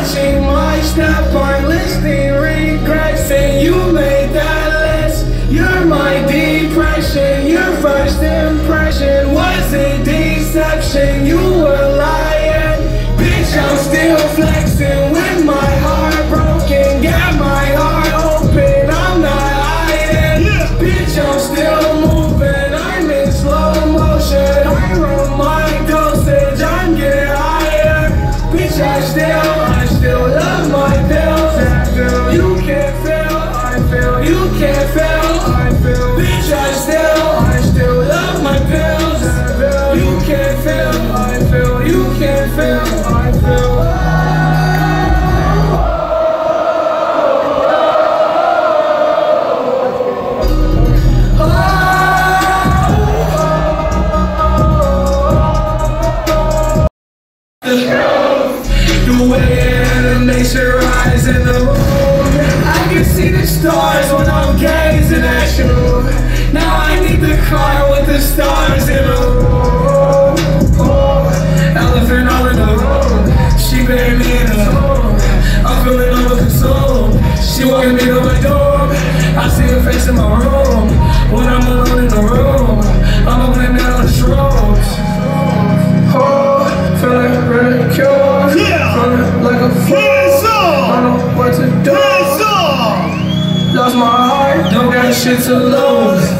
Watching my step, I'm listening, regressing. You made that list. You're my depression. Your first impression was a deception. You The way it makes your eyes in the moon. I can see the stars when I'm gazing at you. Now I need the car with the stars in the room. Oh, elephant all in the room. She buried me in the home. I'm feeling overconsumed. She walking me to my door. I see her face in my room. like a fool. I know what to do. Lost my heart, don't got shit to lose.